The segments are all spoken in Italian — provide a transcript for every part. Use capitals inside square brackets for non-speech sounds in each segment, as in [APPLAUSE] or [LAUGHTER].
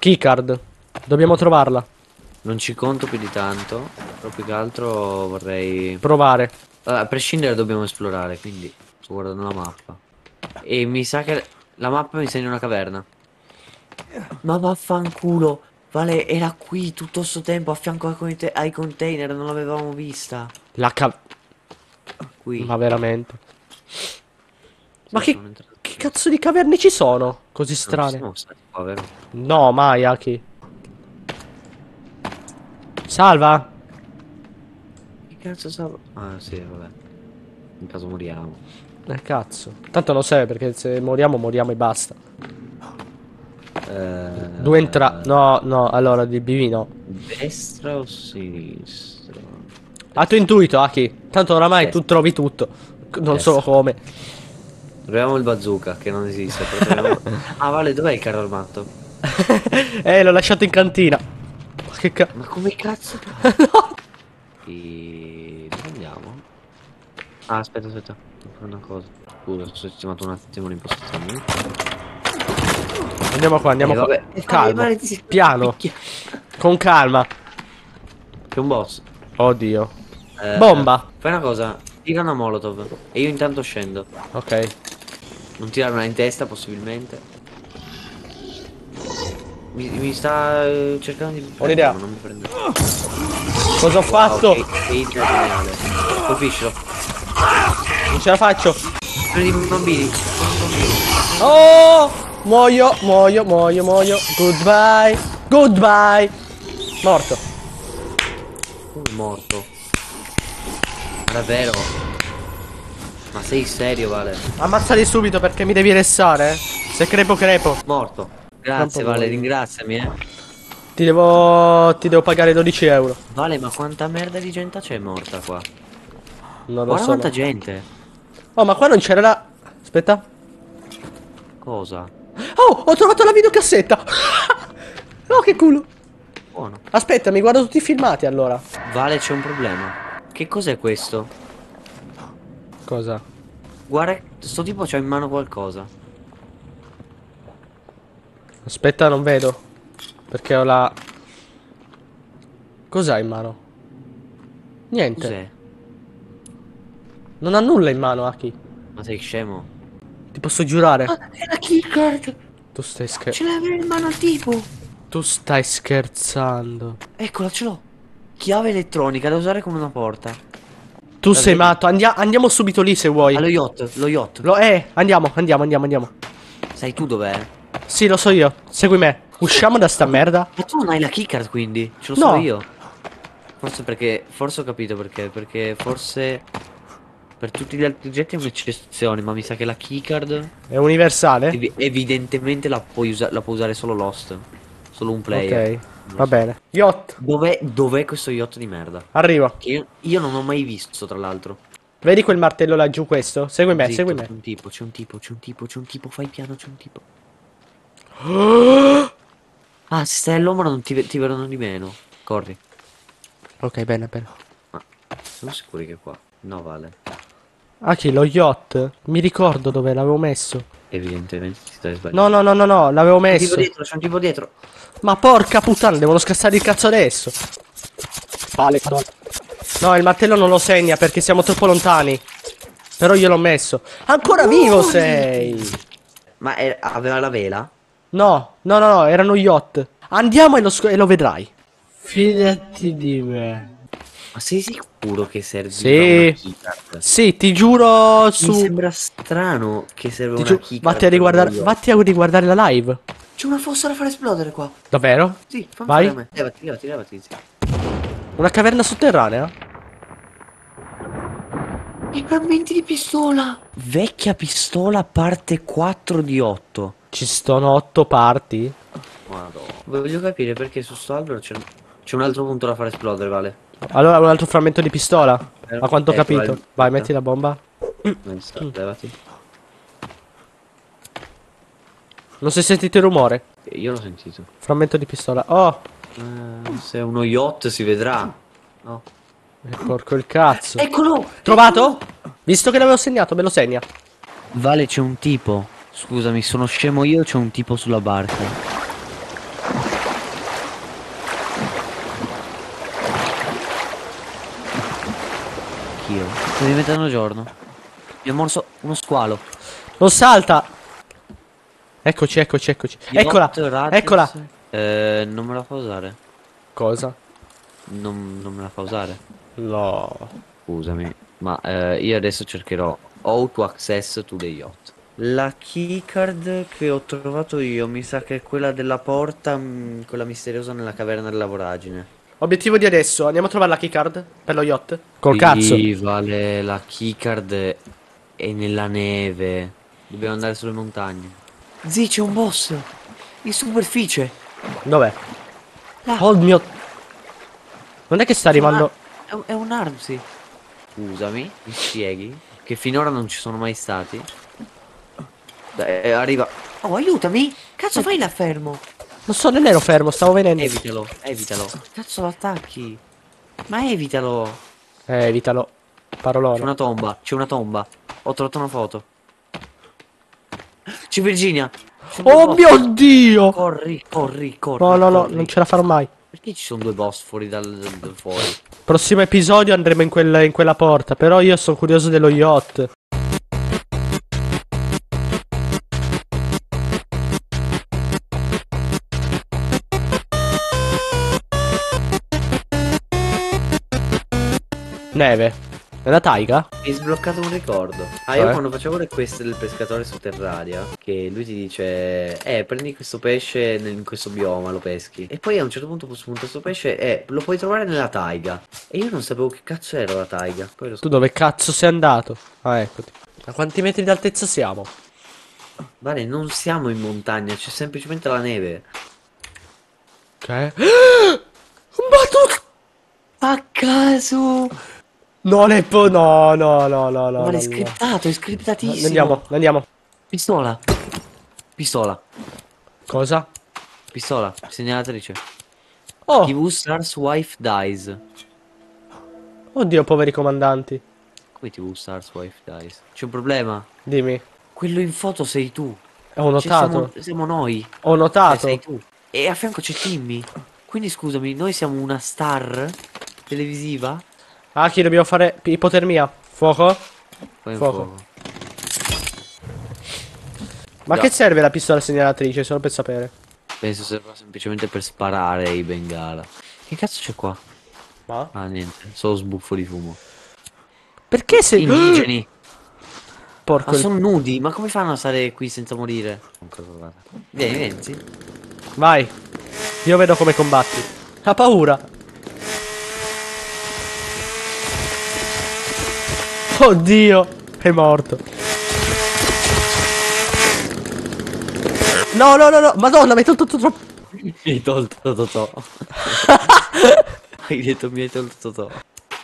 Keycard. Dobbiamo trovarla. Non ci conto più di tanto. Però più che altro vorrei. Provare. Allora, a prescindere dobbiamo esplorare, quindi sto guardando la mappa. E mi sa che la mappa mi segna una caverna. Ma vaffanculo. Vale, era qui tutto sto tempo a fianco ai, container, non l'avevamo vista. La ca... Qui. Ma veramente. Ma che, che cazzo di caverne ci sono? Così strane. siamo stati qua, vero? No, mai, Aki. Salva. Che cazzo sa... Ah, sì, vabbè. In caso moriamo. Eh, cazzo. Tanto non serve perché se moriamo, moriamo e basta. Eh, Due entra... No, no, allora di BV no. Destra o sinistra? A tuo intuito, Aki. Tanto oramai tu Destra. trovi tutto. Non Destra. so come. Troviamo il bazooka, che non esiste. troviamo- [LAUGHS] ah, vale, dov'è il carro armato? [LAUGHS] eh, l'ho lasciato in cantina. Ma che cazzo? Ma come cazzo? [LAUGHS] no. E... Dove andiamo? Ah, aspetta, aspetta. Devo fare una cosa. Scusa, ho sistemato un attimo l'impostazione. Andiamo qua, andiamo Eh, qua. Calma. vale, ti- Piano. picchia. Con calma. C'è un boss. Oddio. Eh, Bomba. Fai una cosa, tira una molotov. E io intanto scendo. Ok. Non tirarmela in testa, possibilmente. Mi, mi sta eh, cercando di... Ho un'idea. Non mi prende. Cosa ho fatto? Che geniale. Colpiscilo. Non ce la faccio. Prendi i bambini. Oh! Muoio, muoio, muoio, muoio. Goodbye. Goodbye. Morto. Come morto? Davvero? Ma sei serio, Vale? Ammazzali subito perché mi devi restare. eh. Se crepo, crepo. Morto. Grazie, Vale, buono. ringraziami, eh. Ti devo. Ti devo pagare 12 euro. Vale, ma quanta merda di gente c'è morta qua? Non lo Guarda so. quanta ma- gente. Oh, ma qua non c'era la. Aspetta. Cosa? Oh, ho trovato la videocassetta. [LAUGHS] oh, che culo. Buono. Aspetta, mi guardo tutti i filmati allora. Vale, c'è un problema. Che cos'è questo? Cosa? Guarda, sto tipo c'ha in mano qualcosa. Aspetta, non vedo. Perché ho la. Cos'hai in mano? Niente. Cos'è? Non ha nulla in mano, Aki. Ma sei scemo? Ti posso giurare. è la keycard! Tu stai scherzando. Ce l'aveva in mano al tipo! Tu stai scherzando. Eccola, ce l'ho! Chiave elettronica da usare come una porta. Tu sei matto. Andia- andiamo subito lì se vuoi. Allo yacht, lo yacht. Lo- eh, andiamo, andiamo, andiamo, andiamo. Sai tu dov'è? Sì, lo so io. Segui me. Usciamo da sta merda. Ma tu non hai la keycard quindi? Ce lo No. so io. Forse perché. Forse ho capito perché. Perché forse. Per tutti gli altri oggetti è un'eccezione, ma mi sa che la keycard. È universale? evi- evidentemente la, puoi la può usare solo Lost. Solo un player. Ok, va bene. Yacht, Dov'è, dov'è questo yacht di merda? arriva. Che io, io non ho mai visto, tra l'altro. Vedi quel martello laggiù questo? Segui me, Zitto, segui C'è me. un tipo, c'è un tipo, c'è un tipo, c'è un tipo, fai piano, c'è un tipo. [GASPS] Ah, se stai all'ombra non ti, ti vedono di meno. Corri. Ok, bene, bene. Siamo sicuri che è qua? No, vale. Ah, chi? Lo yacht? Mi ricordo dove l'avevo messo. Evidentemente ti stai sbagliando. No, no, no, no, no, l'avevo C'è un tipo messo. dietro, c'è un tipo dietro. Ma porca puttana, devono scassare il cazzo adesso. Vale, madonna. No, il martello non lo segna perché siamo troppo lontani. Però io l'ho messo. Ancora vivo sei! Ma è- aveva la vela? No, no, no, no, erano yacht. Andiamo e lo, e lo vedrai. Fidati di me. Ma sei sicuro che serve Sì. una keycard? Sì, ti giuro su... Mi sembra strano che serve ti una giu- keycard. Vatti a riguardare, vatti a riguardare la live. C'è una fossa da far esplodere qua. Davvero? Sì, fammi Vai. a me. Levati, levati, levati. Sì. Una caverna sotterranea? I frammenti di pistola. Vecchia pistola parte 4 di 8. Ci sono otto parti? Madonna. Voglio capire perché su sto albero c'è c'è un altro punto da far esplodere, Vale. Allora un altro frammento di pistola? Eh, A quanto ho eh, capito. Vai, metti la bomba. Non levati. Non si è sentito il rumore. Io l'ho sentito. Frammento di pistola. Oh, Eh, se è uno yacht si vedrà. No. eh, porco il cazzo. Eccolo! Trovato? Visto che l'avevo segnato, me lo segna. Vale, c'è un tipo. Scusami, sono scemo io, c'è un tipo sulla barca. Sto diventando giorno. Mi ha morso uno squalo. Non salta! Eccoci, eccoci, eccoci. Eccola! Radius. Eccola! Eh, non me la fa usare. Cosa? Non, non me la fa usare. No. Scusami. Ma eh, io adesso cercherò How to access to the yacht. La keycard che ho trovato io mi sa che è quella della porta, mm, quella misteriosa nella caverna della voragine. Obiettivo di adesso, andiamo a trovare la keycard per lo yacht. Col cazzo. Sì, vale, la keycard è nella neve. Dobbiamo andare sulle montagne. Zì, c'è un boss. In superficie. Dov'è? Là. Oh mio... Non è che sta arrivando... È un, è un Armsy. Scusami, mi spieghi? Che finora non ci sono mai stati. Dai, eh, arriva. Oh, aiutami! Cazzo, fai la fermo! Non so, non ero fermo, stavo venendo. Evitalo, evitalo. Cazzo, lo attacchi. Ma evitalo. Eh, evitalo. C'è Parolone. una tomba, c'è una tomba. Ho trovato una foto. C'è Virginia. C'è Oh boss. mio dio! Corri, corri, corri. No, no, no, corri. non ce la farò mai. Perché ci sono due boss fuori dal, dal- dal fuori? Prossimo episodio andremo in, quel- in quella porta. Però io sono curioso dello yacht. Neve. Nella taiga? Mi hai sbloccato un ricordo. Ah, Cioè? io quando facevo le quest del pescatore su Terraria, che lui ti dice, eh, prendi questo pesce nel- in questo bioma, lo peschi. E poi a un certo punto spunta questo pesce e lo puoi trovare nella taiga. E io non sapevo che cazzo era la taiga. Poi lo Tu dove cazzo sei andato? Ah, eccoti. A quanti metri di altezza siamo? Vale, non siamo in montagna, c'è semplicemente la neve. Ok. [GASPS] Un battuto! A caso! Non è po... No, no, no, no, no. È no, no. scriptato, è scriptatissimo. Andiamo, andiamo. Pistola. Pistola. Cosa? Pistola. Segnalatrice. Oh, TV Stars wife dies. oddio, poveri comandanti. Come TV Stars wife dies? C'è un problema. Dimmi. Quello in foto sei tu. Ho Cioè, notato. siamo, siamo noi. Ho Cioè, notato. sei tu. E a fianco c'è Timmy. Quindi scusami, noi siamo una star televisiva? Ah, chi dobbiamo fare? Ipotermia. Fuoco? Fuoco. fuoco. Ma No. che serve la pistola segnalatrice? Solo per sapere. Penso serva semplicemente per sparare i bengala. Che cazzo c'è qua? Ma? Ah, niente. Solo sbuffo di fumo. Perché sei... Indigeni. [GASPS] Porco Ma sono nudi. Ma come fanno a stare qui senza morire? Vieni, vieni. Vai. Io vedo come combatti. Ha paura. Oddio. È morto. No, no, no, no. Madonna, mi hai tolto tutto troppo. [LAUGHS] Mi hai tolto Totò. hai detto mi hai tolto Totò.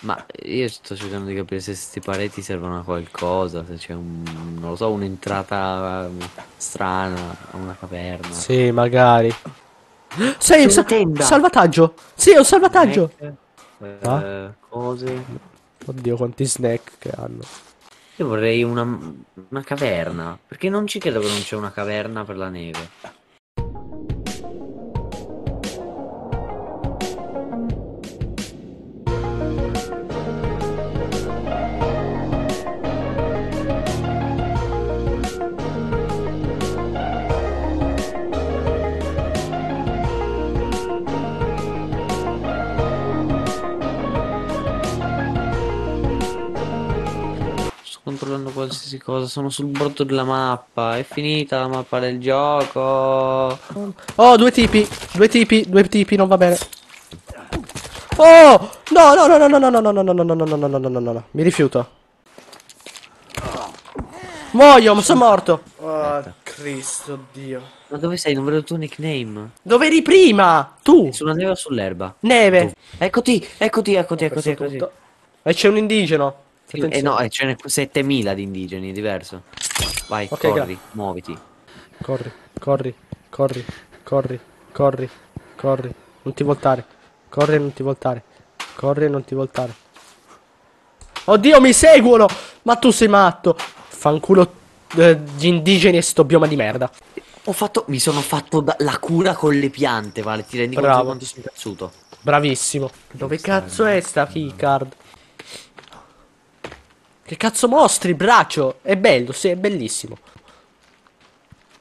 Ma io sto cercando di capire se questi pareti servono a qualcosa, se c'è un, non lo so, un'entrata eh, strana a una caverna. Sì, magari. [GASPS] Sei C'è sa- salvataggio. Sì, è un salvataggio. Eh, Ah? cose. Oddio, quanti snack che hanno. Io vorrei una, una caverna, perché non ci credo che non c'è una caverna per la neve. Qualsiasi cosa, sono sul bordo della mappa, è finita la mappa del gioco. Oh, due tipi. Due tipi, due tipi, non va bene. Oh! No, no, no, no, no, no, no, no, no, no, no, no, no, no, no, no, no, no, no. Mi rifiuto. Muoio, ma sono morto. Oh, Cristo Dio. Ma dove sei? Non vedo il tuo nickname. Dove eri prima? Tu. Sulla neve o sull'erba? Neve. Eccoti, eccoti, eccoti, eccoti, eccoti. E c'è un indigeno. Attenzione. Eh no, eh, ce n'è 7000 di indigeni, è diverso. Vai, Ok, corri, gra- muoviti. Corri, corri, corri, corri, corri, corri. Non ti voltare. Corri e non ti voltare. Corri e non ti voltare. Oddio, mi seguono! Ma tu sei matto. Fanculo eh, gli indigeni e sto bioma di merda. Ho fatto, mi sono fatto da- la cura con le piante, vale, ti rendi conto Bravo. di quanto sono cazzuto? Bravissimo. Dove cazzo è sta keycard? Che cazzo mostri, braccio? È bello, sì, è bellissimo.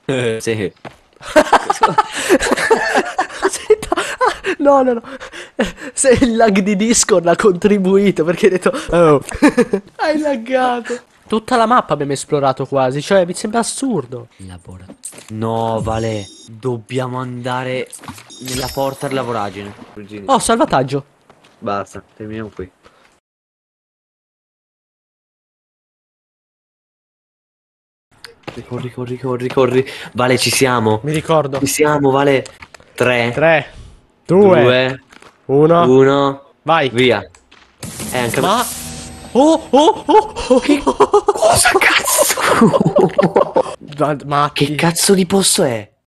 Eh, sì. Aspetta. Ah, No, no, no. Se il lag di Discord ha contribuito perché hai detto Oh Hai laggato Tutta la mappa abbiamo esplorato quasi Cioè mi sembra assurdo Laboratorio. No, Vale. Dobbiamo andare nella porta della voragine. Oh salvataggio Basta, terminiamo qui. Corri, corri, corri, corri. Vale, ci siamo. Mi ricordo Ci siamo, Vale. 3, 3 2 2, 1 1. Vai Via. Eh, anche Ma Oh oh oh, oh. Cosa cazzo? [LAUGHS] Ma- che cazzo di posto è?